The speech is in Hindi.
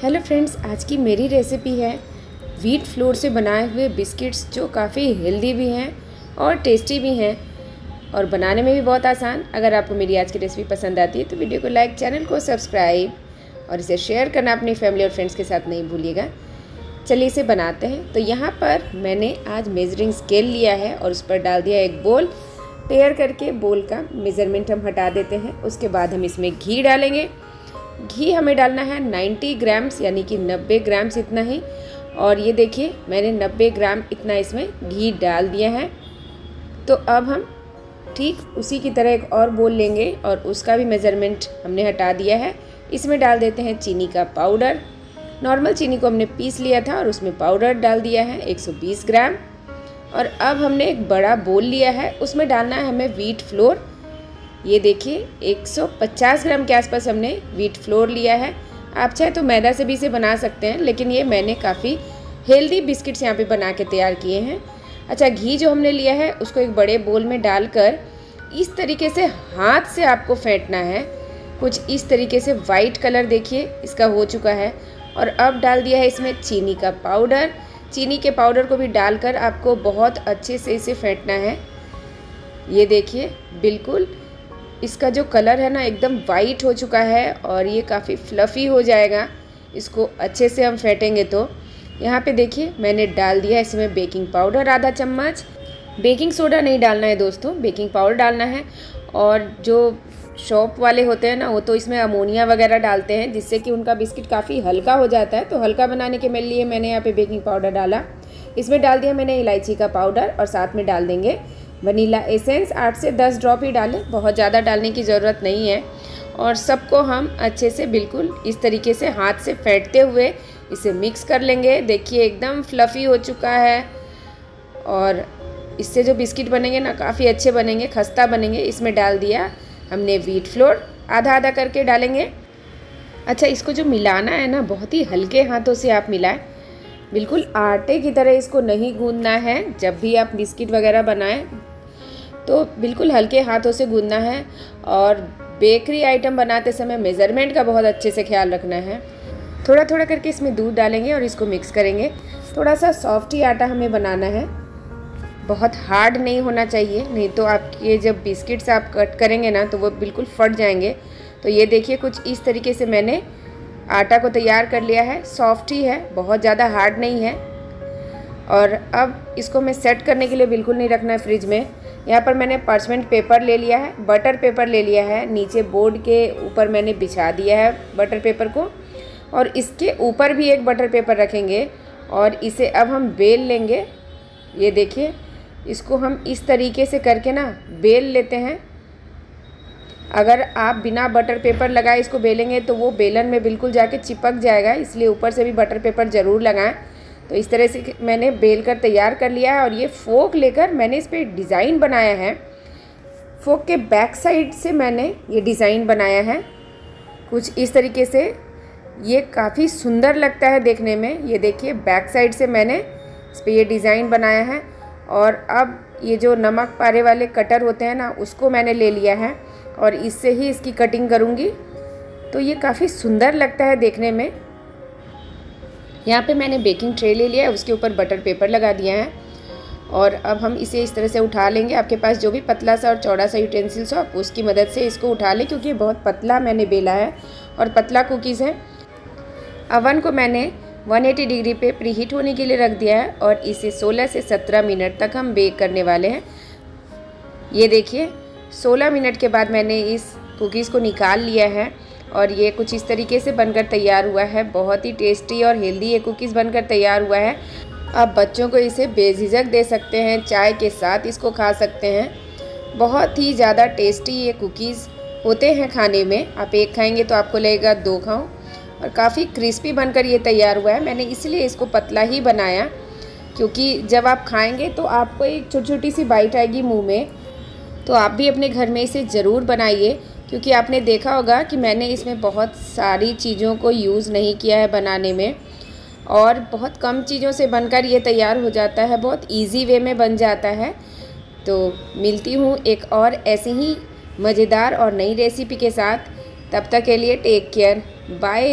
हेलो फ्रेंड्स, आज की मेरी रेसिपी है वीट फ्लोर से बनाए हुए बिस्किट्स जो काफ़ी हेल्दी भी हैं और टेस्टी भी हैं और बनाने में भी बहुत आसान। अगर आपको मेरी आज की रेसिपी पसंद आती है तो वीडियो को लाइक चैनल को सब्सक्राइब और इसे शेयर करना अपनी फैमिली और फ्रेंड्स के साथ नहीं भूलिएगा। चलिए इसे बनाते हैं। तो यहाँ पर मैंने आज मेजरिंग स्केल लिया है और उस पर डाल दिया एक बोल टेयर करके बोल का मेज़रमेंट हम हटा देते हैं। उसके बाद हम इसमें घी डालेंगे। घी हमें डालना है 90 ग्राम्स, यानी कि 90 ग्राम्स इतना ही। और ये देखिए, मैंने 90 ग्राम इतना इसमें घी डाल दिया है। तो अब हम ठीक उसी की तरह एक और बोल लेंगे और उसका भी मेज़रमेंट हमने हटा दिया है। इसमें डाल देते हैं चीनी का पाउडर नॉर्मल चीनी को हमने पीस लिया था और उसमें पाउडर डाल दिया है 120 ग्राम। और अब हमने एक बड़ा बोल लिया है, उसमें डालना है हमें वीट फ्लोर ये देखिए 150 ग्राम के आसपास हमने वीट फ्लोर लिया है। आप चाहे तो मैदा से भी इसे बना सकते हैं, लेकिन ये मैंने काफ़ी हेल्दी बिस्किट्स यहाँ पे बना के तैयार किए हैं। अच्छा घी जो हमने लिया है, उसको एक बड़े बोल में डालकर इस तरीके से हाथ से आपको फेंटना है। कुछ इस तरीके से वाइट कलर देखिए, इसका हो चुका है। और अब डाल दिया है इसमें चीनी का पाउडर चीनी के पाउडर को भी डालकर आपको बहुत अच्छे से इसे फेंटना है। ये देखिए, बिल्कुल इसका जो कलर है ना, एकदम वाइट हो चुका है और ये काफ़ी फ्लफ़ी हो जाएगा। इसको अच्छे से हम फेंटेंगे तो। यहाँ पे देखिए, मैंने डाल दिया इसमें बेकिंग पाउडर आधा चम्मच। बेकिंग सोडा नहीं डालना है दोस्तों बेकिंग पाउडर डालना है। और जो शॉप वाले होते हैं ना, वो तो इसमें अमोनिया वगैरह डालते हैं, जिससे कि उनका बिस्किट काफ़ी हल्का हो जाता है। तो हल्का बनाने के लिए मैंने यहाँ पे बेकिंग पाउडर डाला। इसमें डाल दिया मैंने इलायची का पाउडर और साथ में डाल देंगे। वनीला एसेंस आठ से दस ड्रॉप ही डालें, बहुत ज़्यादा डालने की ज़रूरत नहीं है। और सबको हम अच्छे से बिल्कुल इस तरीके से हाथ से फेंटते हुए इसे मिक्स कर लेंगे। देखिए, एकदम फ्लफ़ी हो चुका है। और इससे जो बिस्किट बनेंगे ना, काफ़ी अच्छे बनेंगे, खस्ता बनेंगे। इसमें डाल दिया हमने वीट फ्लोर आधा आधा करके डालेंगे। अच्छा इसको जो मिलाना है ना, बहुत ही हल्के हाथों से आप मिलाएँ। बिल्कुल आटे की तरह इसको नहीं गूंदना है। जब भी आप बिस्किट वगैरह बनाएँ तो बिल्कुल हल्के हाथों से गूंदना है और बेकरी आइटम बनाते समय मेज़रमेंट का बहुत अच्छे से ख्याल रखना है। थोड़ा थोड़ा करके इसमें दूध डालेंगे और इसको मिक्स करेंगे। थोड़ा सा सॉफ्ट ही आटा हमें बनाना है। बहुत हार्ड नहीं होना चाहिए, नहीं तो आपके जब बिस्किट्स आप कट करेंगे ना तो वो बिल्कुल फट जाएँगे। तो ये देखिए कुछ इस तरीके से मैंने आटा को तैयार कर लिया है। सॉफ्ट ही है, बहुत ज़्यादा हार्ड नहीं है। और अब इसको मैं सेट करने के लिए बिल्कुल नहीं रखना है फ्रिज में। यहाँ पर मैंने पार्चमेंट पेपर ले लिया है बटर पेपर ले लिया है, नीचे बोर्ड के ऊपर मैंने बिछा दिया है बटर पेपर को। और इसके ऊपर भी एक बटर पेपर रखेंगे और इसे अब हम बेल लेंगे। ये देखिए, इसको हम इस तरीके से करके ना बेल लेते हैं। अगर आप बिना बटर पेपर लगाए इसको बेलेंगे तो वो बेलन में बिल्कुल जाके चिपक जाएगा, इसलिए ऊपर से भी बटर पेपर ज़रूर लगाएँ। तो इस तरह से मैंने बेल कर तैयार कर लिया है और ये फोक लेकर मैंने इस पर डिज़ाइन बनाया है। फोक के बैक साइड से मैंने ये डिज़ाइन बनाया है। कुछ इस तरीके से ये काफ़ी सुंदर लगता है देखने में। ये देखिए, बैक साइड से मैंने इस पर यह डिज़ाइन बनाया है और अब ये जो नमक पारे वाले कटर होते हैं ना, उसको मैंने ले लिया है और इससे ही इसकी कटिंग करूँगी। तो ये काफ़ी सुंदर लगता है देखने में। यहाँ पे मैंने बेकिंग ट्रे ले लिया है, उसके ऊपर बटर पेपर लगा दिया है। और अब हम इसे इस तरह से उठा लेंगे। आपके पास जो भी पतला सा और चौड़ा सा यूटेंसिल्स हो, आप उसकी मदद से इसको उठा लें, क्योंकि बहुत पतला मैंने बेला है और पतला कुकीज़ है। अवन को मैंने 180 डिग्री पे प्रीहीट होने के लिए रख दिया है और इसे 16 से 17 मिनट तक हम बेक करने वाले हैं। ये देखिए 16 मिनट के बाद मैंने इस कुकीज़ को निकाल लिया है। और ये कुछ इस तरीके से बनकर तैयार हुआ है। बहुत ही टेस्टी और हेल्दी ये कुकीज़ बनकर तैयार हुआ है। आप बच्चों को इसे बेझिझक दे सकते हैं, चाय के साथ इसको खा सकते हैं। बहुत ही ज़्यादा टेस्टी ये कुकीज़ होते हैं खाने में। आप एक खाएँगे तो आपको लगेगा दो खाऊं। और काफ़ी क्रिस्पी बनकर ये तैयार हुआ है। मैंने इसलिए इसको पतला ही बनाया, क्योंकि जब आप खाएँगे तो आपको एक छोटी छोटी सी बाइट आएगी मुँह में। तो आप भी अपने घर में इसे ज़रूर बनाइए। क्योंकि आपने देखा होगा कि मैंने इसमें बहुत सारी चीज़ों को यूज़ नहीं किया है बनाने में और बहुत कम चीज़ों से बनकर ये तैयार हो जाता है, बहुत इजी वे में बन जाता है। तो मिलती हूँ एक और ऐसे ही मज़ेदार और नई रेसिपी के साथ। तब तक के लिए टेक केयर बाय